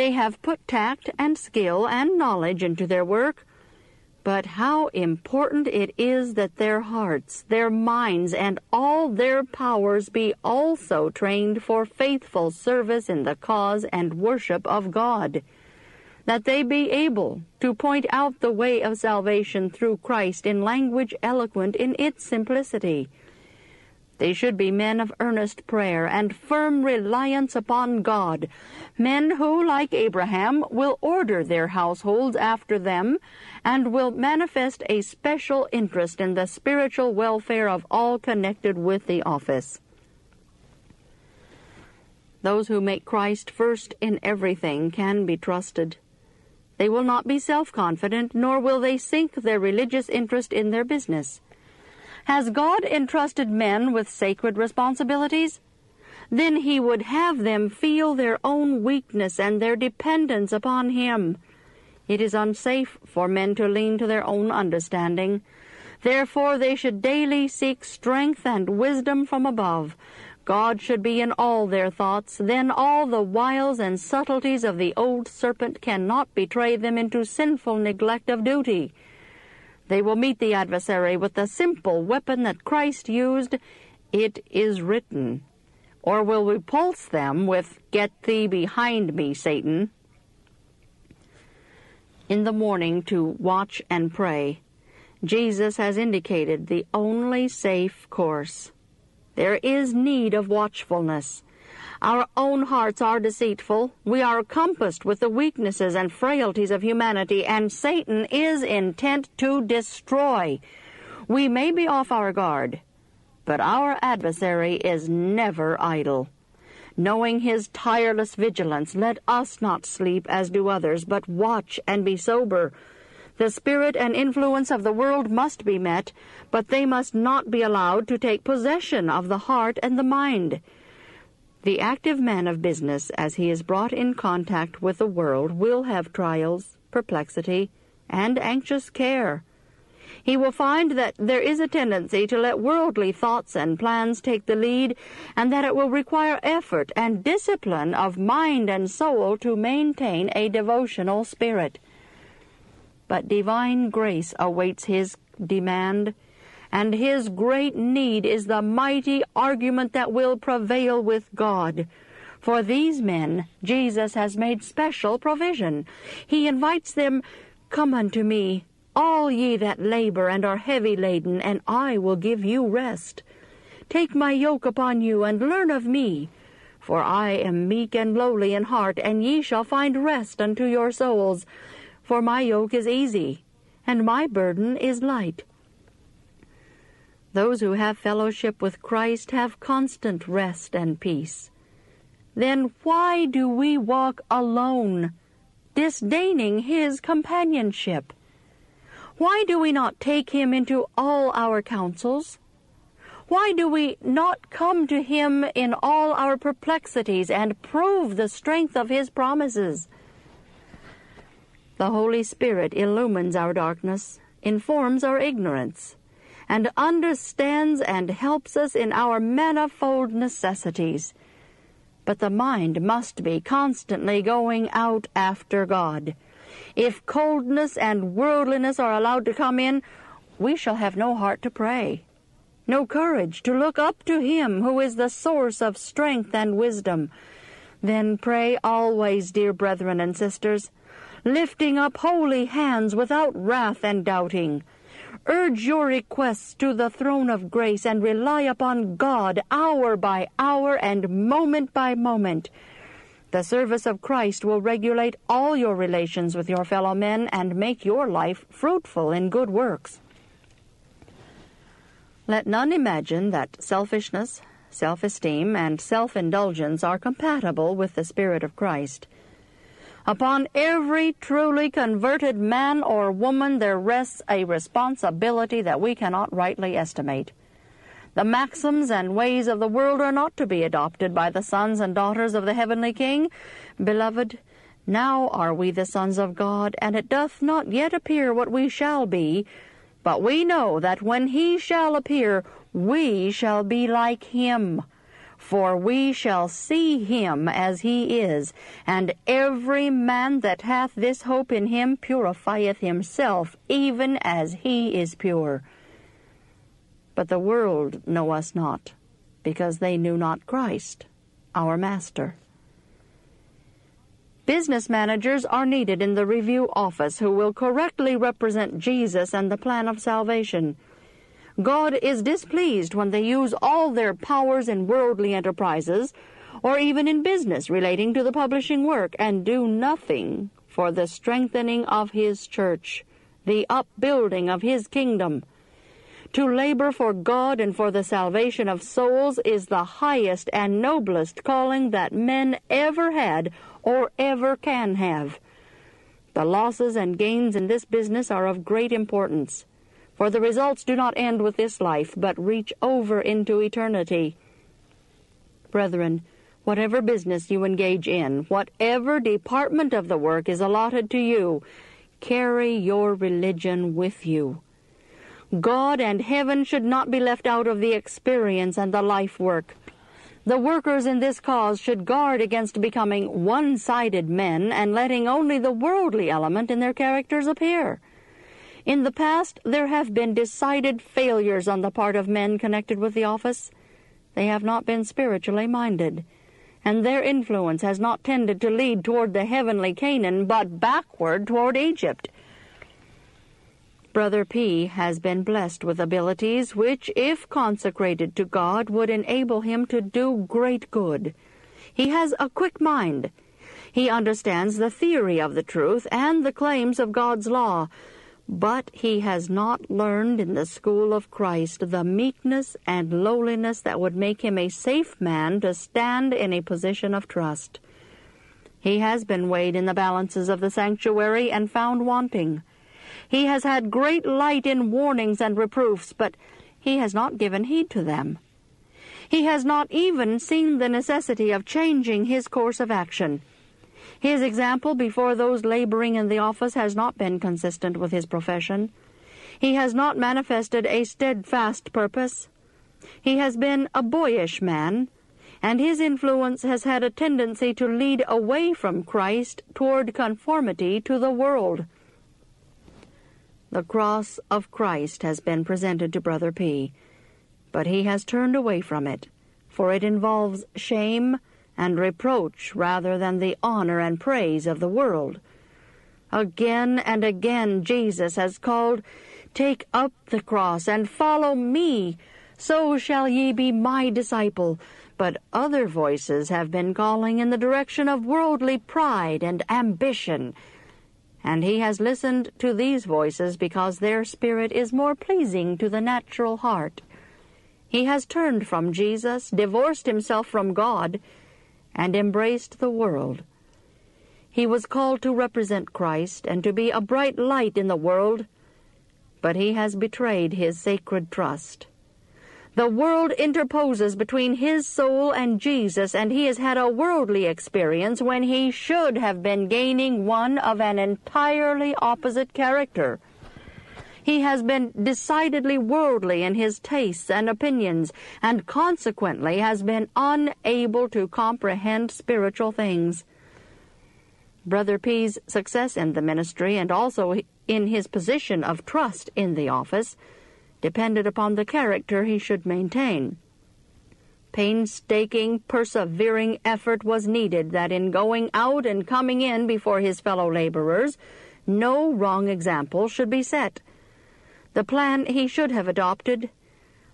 They have put tact and skill and knowledge into their work, but how important it is that their hearts, their minds, and all their powers be also trained for faithful service in the cause and worship of God that they be able to point out the way of salvation through Christ in language eloquent in its simplicity. They should be men of earnest prayer and firm reliance upon God, men who, like Abraham, will order their households after them and will manifest a special interest in the spiritual welfare of all connected with the office. Those who make Christ first in everything can be trusted. They will not be self-confident, nor will they sink their religious interest in their business. Has God entrusted men with sacred responsibilities? Then he would have them feel their own weakness and their dependence upon him. It is unsafe for men to lean to their own understanding. Therefore they should daily seek strength and wisdom from above, God should be in all their thoughts, then all the wiles and subtleties of the old serpent cannot betray them into sinful neglect of duty. They will meet the adversary with the simple weapon that Christ used, it is written, or will repulse them with, Get thee behind me, Satan. In the morning to watch and pray, Jesus has indicated the only safe course. There is need of watchfulness. Our own hearts are deceitful. We are compassed with the weaknesses and frailties of humanity, and Satan is intent to destroy. We may be off our guard, but our adversary is never idle. Knowing his tireless vigilance, let us not sleep as do others, but watch and be sober. The spirit and influence of the world must be met, but they must not be allowed to take possession of the heart and the mind. The active man of business, as he is brought in contact with the world, will have trials, perplexity, and anxious care. He will find that there is a tendency to let worldly thoughts and plans take the lead, and that it will require effort and discipline of mind and soul to maintain a devotional spirit but divine grace awaits his demand, and his great need is the mighty argument that will prevail with God. For these men, Jesus has made special provision. He invites them, Come unto me, all ye that labor and are heavy laden, and I will give you rest. Take my yoke upon you, and learn of me. For I am meek and lowly in heart, and ye shall find rest unto your souls for my yoke is easy, and my burden is light. Those who have fellowship with Christ have constant rest and peace. Then why do we walk alone, disdaining his companionship? Why do we not take him into all our counsels? Why do we not come to him in all our perplexities and prove the strength of his promises? The Holy Spirit illumines our darkness, informs our ignorance, and understands and helps us in our manifold necessities. But the mind must be constantly going out after God. If coldness and worldliness are allowed to come in, we shall have no heart to pray, no courage to look up to Him who is the source of strength and wisdom. Then pray always, dear brethren and sisters, lifting up holy hands without wrath and doubting. Urge your requests to the throne of grace and rely upon God hour by hour and moment by moment. The service of Christ will regulate all your relations with your fellow men and make your life fruitful in good works. Let none imagine that selfishness, self-esteem, and self-indulgence are compatible with the Spirit of Christ. Upon every truly converted man or woman there rests a responsibility that we cannot rightly estimate. The maxims and ways of the world are not to be adopted by the sons and daughters of the heavenly King. Beloved, now are we the sons of God, and it doth not yet appear what we shall be, but we know that when he shall appear, we shall be like him For we shall see him as he is, and every man that hath this hope in him purifieth himself, even as he is pure. But the world know us not, because they knew not Christ, our Master. Business managers are needed in the review office who will correctly represent Jesus and the plan of salvation. God is displeased when they use all their powers in worldly enterprises or even in business relating to the publishing work and do nothing for the strengthening of His church, the upbuilding of His kingdom. To labor for God and for the salvation of souls is the highest and noblest calling that men ever had or ever can have. The losses and gains in this business are of great importance for the results do not end with this life, but reach over into eternity. Brethren, whatever business you engage in, whatever department of the work is allotted to you, carry your religion with you. God and heaven should not be left out of the experience and the life work. The workers in this cause should guard against becoming one-sided men and letting only the worldly element in their characters appear. In the past, there have been decided failures on the part of men connected with the office. They have not been spiritually minded, and their influence has not tended to lead toward the heavenly Canaan, but backward toward Egypt. Brother P. has been blessed with abilities which, if consecrated to God, would enable him to do great good. He has a quick mind. He understands the theory of the truth and the claims of God's law, but he has not learned in the school of Christ the meekness and lowliness that would make him a safe man to stand in a position of trust. He has been weighed in the balances of the sanctuary and found wanting. He has had great light in warnings and reproofs, but he has not given heed to them. He has not even seen the necessity of changing his course of action. His example before those laboring in the office has not been consistent with his profession. He has not manifested a steadfast purpose. He has been a boyish man, and his influence has had a tendency to lead away from Christ toward conformity to the world. The cross of Christ has been presented to Brother P., but he has turned away from it, for it involves shame and reproach rather than the honor and praise of the world. Again and again Jesus has called, Take up the cross and follow me, so shall ye be my disciple. But other voices have been calling in the direction of worldly pride and ambition, and he has listened to these voices because their spirit is more pleasing to the natural heart. He has turned from Jesus, divorced himself from God, and embraced the world. He was called to represent Christ and to be a bright light in the world, but he has betrayed his sacred trust. The world interposes between his soul and Jesus, and he has had a worldly experience when he should have been gaining one of an entirely opposite character. He has been decidedly worldly in his tastes and opinions, and consequently has been unable to comprehend spiritual things. Brother P.'s success in the ministry and also in his position of trust in the office depended upon the character he should maintain. Painstaking, persevering effort was needed that in going out and coming in before his fellow laborers, no wrong example should be set the plan he should have adopted,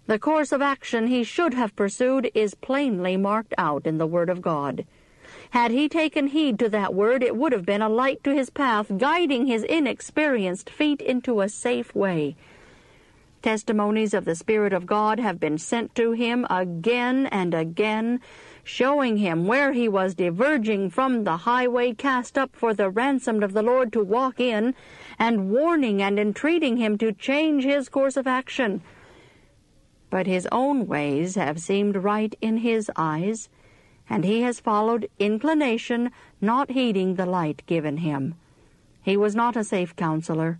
the course of action he should have pursued is plainly marked out in the Word of God. Had he taken heed to that word, it would have been a light to his path, guiding his inexperienced feet into a safe way. Testimonies of the Spirit of God have been sent to him again and again, showing him where he was diverging from the highway cast up for the ransomed of the Lord to walk in, and warning and entreating him to change his course of action. But his own ways have seemed right in his eyes, and he has followed inclination, not heeding the light given him. He was not a safe counselor.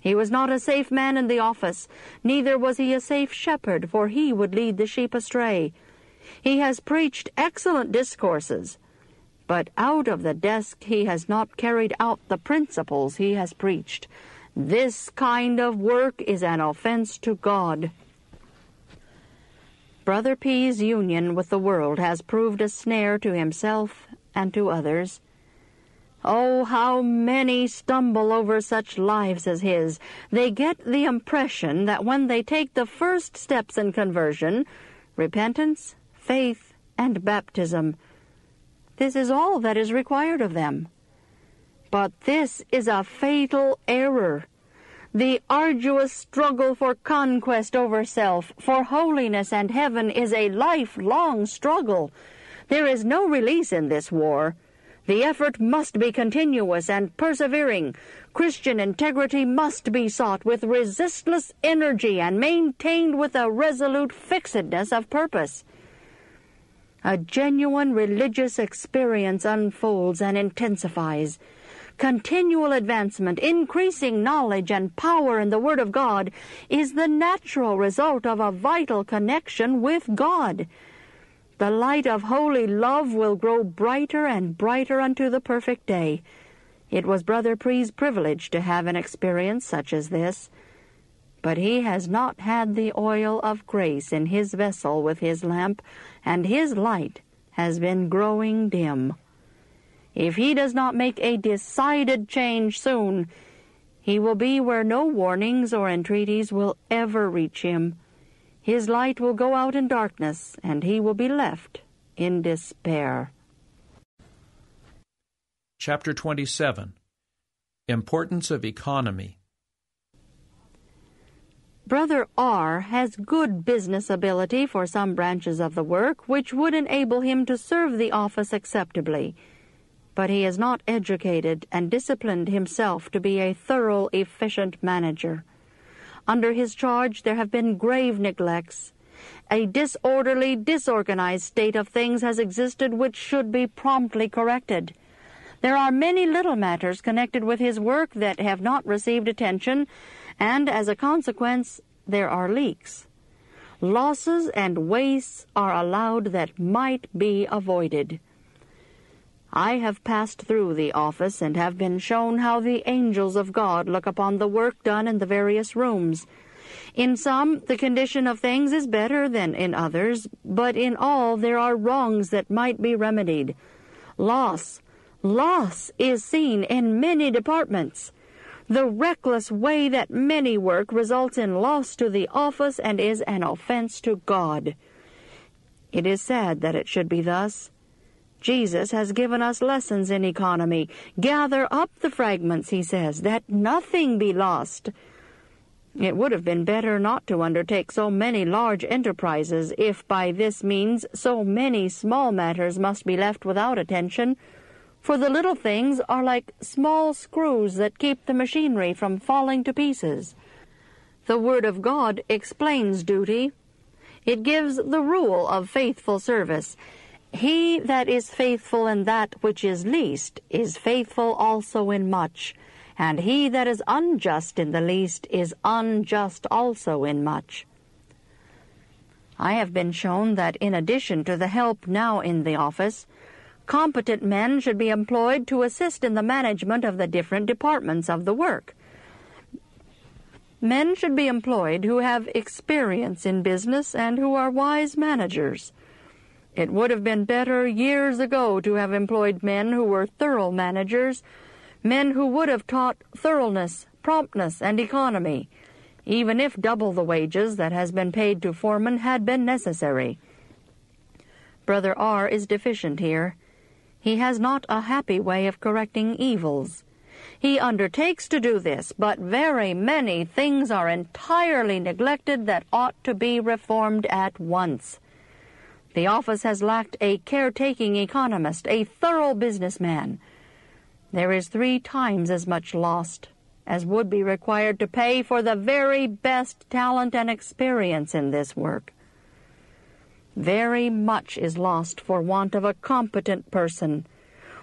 He was not a safe man in the office, neither was he a safe shepherd, for he would lead the sheep astray. He has preached excellent discourses, but out of the desk he has not carried out the principles he has preached. This kind of work is an offense to God. Brother P.'s union with the world has proved a snare to himself and to others. Oh, how many stumble over such lives as his. They get the impression that when they take the first steps in conversion, repentance, faith, and baptism, this is all that is required of them. But this is a fatal error. The arduous struggle for conquest over self, for holiness and heaven, is a lifelong struggle. There is no release in this war. The effort must be continuous and persevering. Christian integrity must be sought with resistless energy and maintained with a resolute fixedness of purpose. A genuine religious experience unfolds and intensifies. Continual advancement, increasing knowledge and power in the Word of God is the natural result of a vital connection with God. The light of holy love will grow brighter and brighter unto the perfect day. It was Brother P.'s privilege to have an experience such as this, but he has not had the oil of grace in his vessel with his lamp, and his light has been growing dim. If he does not make a decided change soon, he will be where no warnings or entreaties will ever reach him. His light will go out in darkness, and he will be left in despair. Chapter 27 Importance of Economy Brother R has good business ability for some branches of the work which would enable him to serve the office acceptably, but he is not educated and disciplined himself to be a thorough, efficient manager. Under his charge there have been grave neglects. A disorderly, disorganized state of things has existed which should be promptly corrected. There are many little matters connected with his work that have not received attention, and as a consequence, there are leaks. Losses and wastes are allowed that might be avoided. I have passed through the office and have been shown how the angels of God look upon the work done in the various rooms. In some, the condition of things is better than in others, but in all there are wrongs that might be remedied. Loss, loss is seen in many departments. The reckless way that many work results in loss to the office and is an offense to God. It is sad that it should be thus. Jesus has given us lessons in economy. Gather up the fragments, he says, that nothing be lost. It would have been better not to undertake so many large enterprises if by this means so many small matters must be left without attention, for the little things are like small screws that keep the machinery from falling to pieces. The Word of God explains duty. It gives the rule of faithful service, he that is faithful in that which is least is faithful also in much, and he that is unjust in the least is unjust also in much. I have been shown that in addition to the help now in the office, competent men should be employed to assist in the management of the different departments of the work. Men should be employed who have experience in business and who are wise managers. It would have been better years ago to have employed men who were thorough managers, men who would have taught thoroughness, promptness, and economy, even if double the wages that has been paid to foremen had been necessary. Brother R is deficient here. He has not a happy way of correcting evils. He undertakes to do this, but very many things are entirely neglected that ought to be reformed at once. The office has lacked a caretaking economist, a thorough businessman. There is three times as much lost as would be required to pay for the very best talent and experience in this work. Very much is lost for want of a competent person,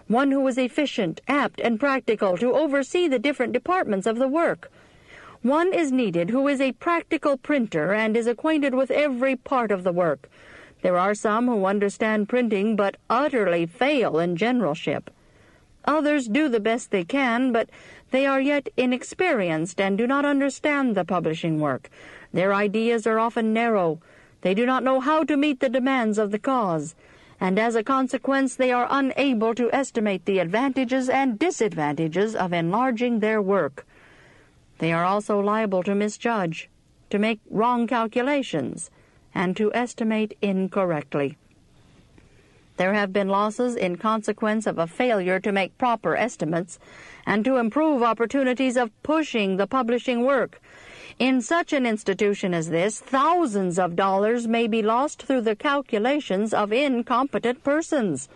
one who is efficient, apt, and practical to oversee the different departments of the work. One is needed who is a practical printer and is acquainted with every part of the work, There are some who understand printing but utterly fail in generalship. Others do the best they can, but they are yet inexperienced and do not understand the publishing work. Their ideas are often narrow. They do not know how to meet the demands of the cause, and as a consequence they are unable to estimate the advantages and disadvantages of enlarging their work. They are also liable to misjudge, to make wrong calculations, and to estimate incorrectly. There have been losses in consequence of a failure to make proper estimates and to improve opportunities of pushing the publishing work. In such an institution as this, thousands of dollars may be lost through the calculations of incompetent persons.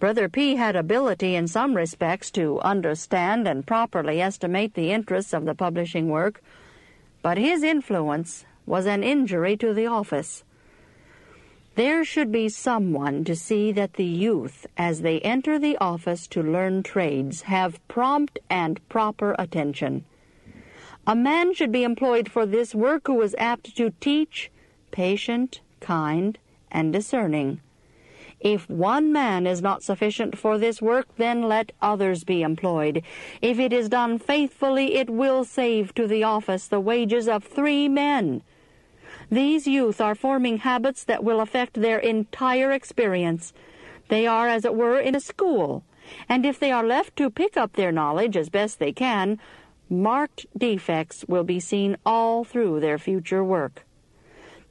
Brother P had ability in some respects to understand and properly estimate the interests of the publishing work, but his influence was an injury to the office. There should be someone to see that the youth, as they enter the office to learn trades, have prompt and proper attention. A man should be employed for this work who is apt to teach, patient, kind, and discerning. If one man is not sufficient for this work, then let others be employed. If it is done faithfully, it will save to the office the wages of three men. These youth are forming habits that will affect their entire experience. They are, as it were, in a school, and if they are left to pick up their knowledge as best they can, marked defects will be seen all through their future work.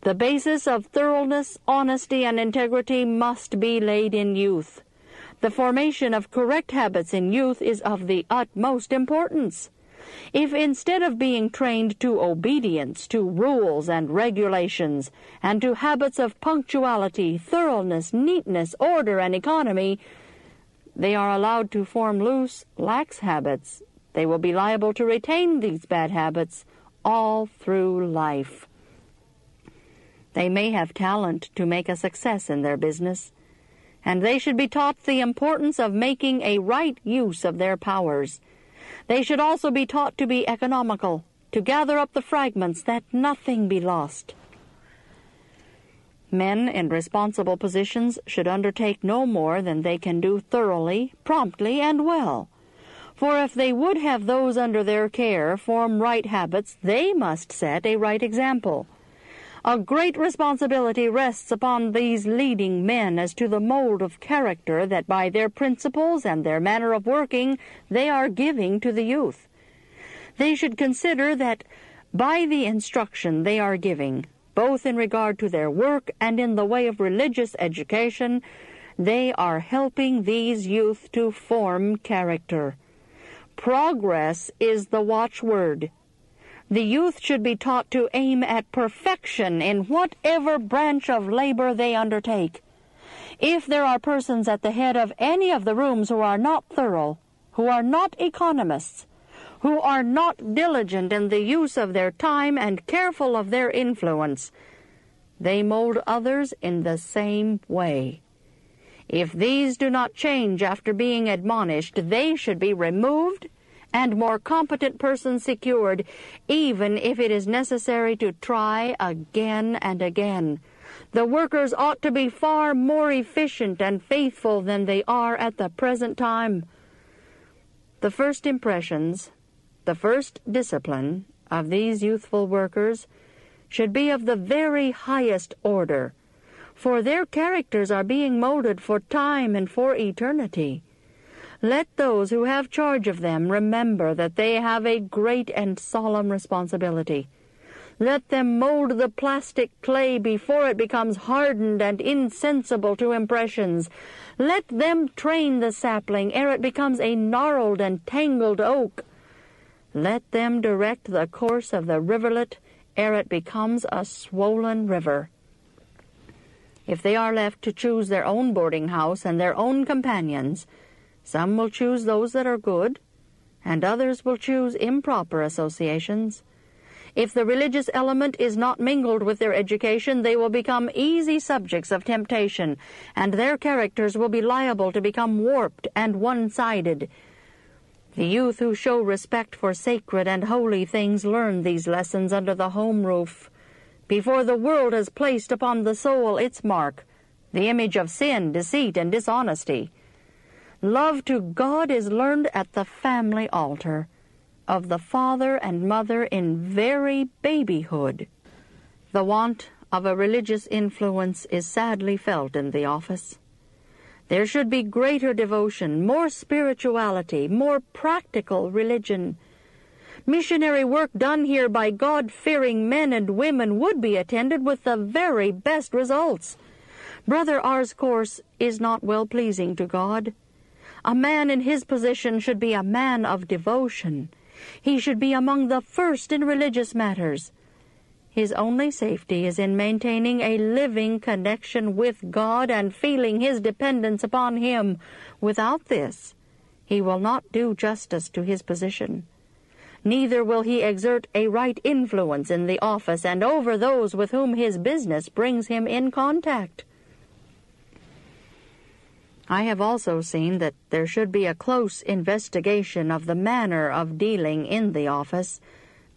The basis of thoroughness, honesty, and integrity must be laid in youth. The formation of correct habits in youth is of the utmost importance. If instead of being trained to obedience to rules and regulations, and to habits of punctuality, thoroughness, neatness, order, and economy, they are allowed to form loose, lax habits, they will be liable to retain these bad habits all through life. They may have talent to make a success in their business, and they should be taught the importance of making a right use of their powers they should also be taught to be economical, to gather up the fragments that nothing be lost. Men in responsible positions should undertake no more than they can do thoroughly, promptly, and well. For if they would have those under their care form right habits, they must set a right example. A great responsibility rests upon these leading men as to the mold of character that by their principles and their manner of working they are giving to the youth. They should consider that by the instruction they are giving, both in regard to their work and in the way of religious education, they are helping these youth to form character. Progress is the watchword. The youth should be taught to aim at perfection in whatever branch of labor they undertake. If there are persons at the head of any of the rooms who are not thorough, who are not economists, who are not diligent in the use of their time and careful of their influence, they mold others in the same way. If these do not change after being admonished, they should be removed and more competent persons secured, even if it is necessary to try again and again. The workers ought to be far more efficient and faithful than they are at the present time. The first impressions, the first discipline of these youthful workers should be of the very highest order, for their characters are being molded for time and for eternity. Let those who have charge of them remember that they have a great and solemn responsibility. Let them mold the plastic clay before it becomes hardened and insensible to impressions. Let them train the sapling ere it becomes a gnarled and tangled oak. Let them direct the course of the rivulet ere it becomes a swollen river. If they are left to choose their own boarding house and their own companions, some will choose those that are good, and others will choose improper associations. If the religious element is not mingled with their education, they will become easy subjects of temptation, and their characters will be liable to become warped and one-sided. The youth who show respect for sacred and holy things learn these lessons under the home roof. Before the world has placed upon the soul its mark, the image of sin, deceit, and dishonesty. Love to God is learned at the family altar, of the father and mother in very babyhood. The want of a religious influence is sadly felt in the office. There should be greater devotion, more spirituality, more practical religion. Missionary work done here by God-fearing men and women would be attended with the very best results. Brother R's course is not well-pleasing to God. A man in his position should be a man of devotion. He should be among the first in religious matters. His only safety is in maintaining a living connection with God and feeling his dependence upon Him. Without this, he will not do justice to his position. Neither will he exert a right influence in the office and over those with whom his business brings him in contact. I have also seen that there should be a close investigation of the manner of dealing in the office,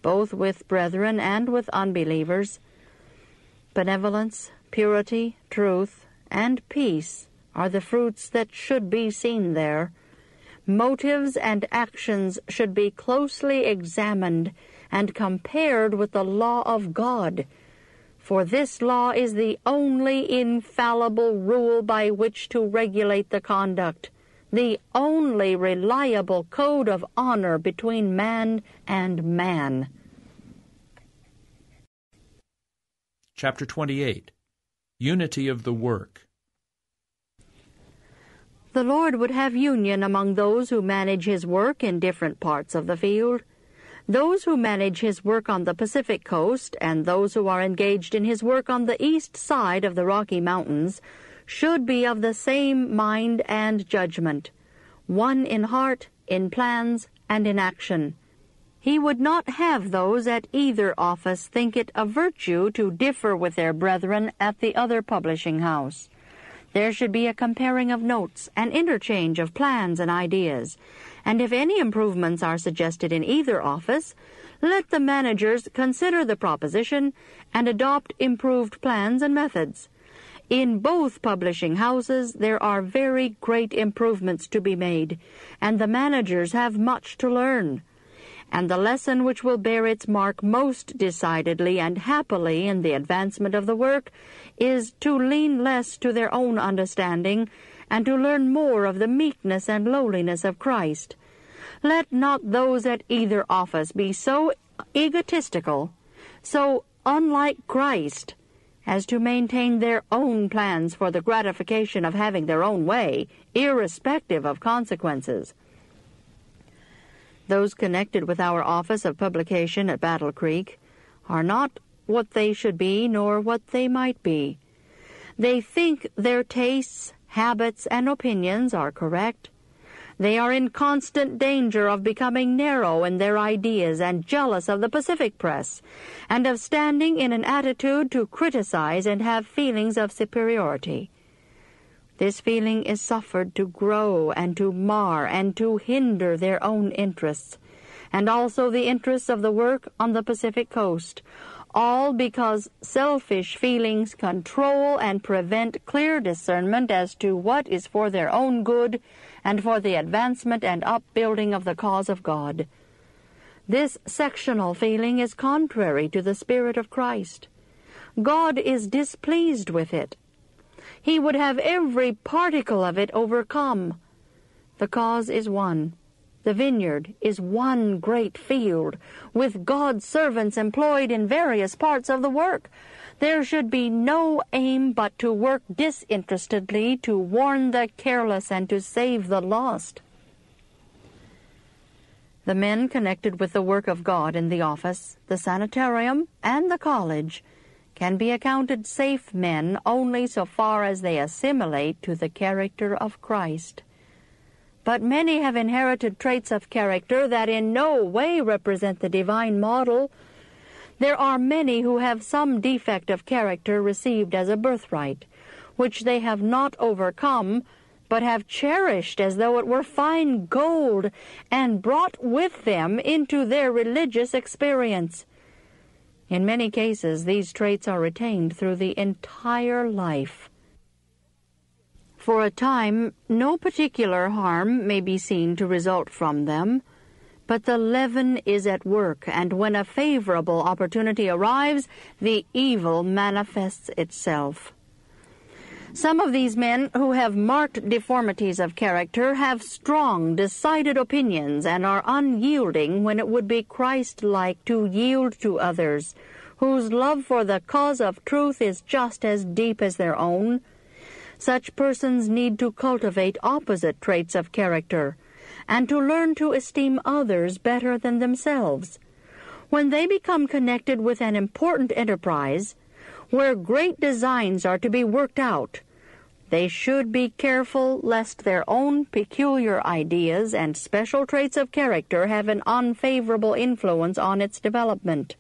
both with brethren and with unbelievers. Benevolence, purity, truth, and peace are the fruits that should be seen there. Motives and actions should be closely examined and compared with the law of God. For this law is the only infallible rule by which to regulate the conduct, the only reliable code of honor between man and man. Chapter 28 Unity of the Work The Lord would have union among those who manage his work in different parts of the field. Those who manage his work on the Pacific coast and those who are engaged in his work on the east side of the Rocky Mountains should be of the same mind and judgment, one in heart, in plans, and in action. He would not have those at either office think it a virtue to differ with their brethren at the other publishing house. There should be a comparing of notes, an interchange of plans and ideas, and if any improvements are suggested in either office, let the managers consider the proposition and adopt improved plans and methods. In both publishing houses, there are very great improvements to be made, and the managers have much to learn. And the lesson which will bear its mark most decidedly and happily in the advancement of the work is to lean less to their own understanding and to learn more of the meekness and lowliness of Christ. Let not those at either office be so egotistical, so unlike Christ, as to maintain their own plans for the gratification of having their own way, irrespective of consequences. Those connected with our office of publication at Battle Creek are not what they should be nor what they might be. They think their tastes, habits, and opinions are correct, they are in constant danger of becoming narrow in their ideas and jealous of the Pacific press, and of standing in an attitude to criticize and have feelings of superiority. This feeling is suffered to grow and to mar and to hinder their own interests, and also the interests of the work on the Pacific coast, all because selfish feelings control and prevent clear discernment as to what is for their own good and for the advancement and upbuilding of the cause of God. This sectional feeling is contrary to the Spirit of Christ. God is displeased with it. He would have every particle of it overcome. The cause is one. The vineyard is one great field, with God's servants employed in various parts of the work. There should be no aim but to work disinterestedly to warn the careless and to save the lost. The men connected with the work of God in the office, the sanitarium, and the college can be accounted safe men only so far as they assimilate to the character of Christ. But many have inherited traits of character that in no way represent the divine model there are many who have some defect of character received as a birthright, which they have not overcome, but have cherished as though it were fine gold, and brought with them into their religious experience. In many cases, these traits are retained through the entire life. For a time, no particular harm may be seen to result from them, but the leaven is at work, and when a favorable opportunity arrives, the evil manifests itself. Some of these men who have marked deformities of character have strong, decided opinions and are unyielding when it would be Christ-like to yield to others, whose love for the cause of truth is just as deep as their own. Such persons need to cultivate opposite traits of character, and to learn to esteem others better than themselves. When they become connected with an important enterprise, where great designs are to be worked out, they should be careful lest their own peculiar ideas and special traits of character have an unfavorable influence on its development.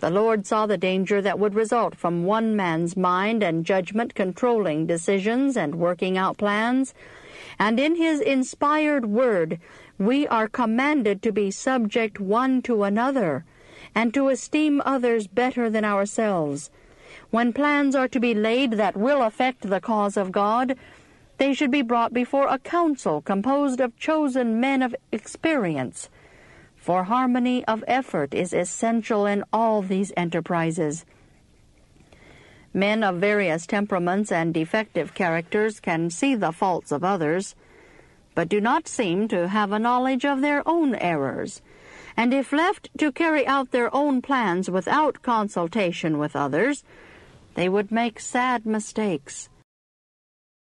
The Lord saw the danger that would result from one man's mind and judgment controlling decisions and working out plans, and in His inspired word we are commanded to be subject one to another, and to esteem others better than ourselves. When plans are to be laid that will affect the cause of God, they should be brought before a council composed of chosen men of experience. For harmony of effort is essential in all these enterprises. Men of various temperaments and defective characters can see the faults of others, but do not seem to have a knowledge of their own errors, and if left to carry out their own plans without consultation with others, they would make sad mistakes.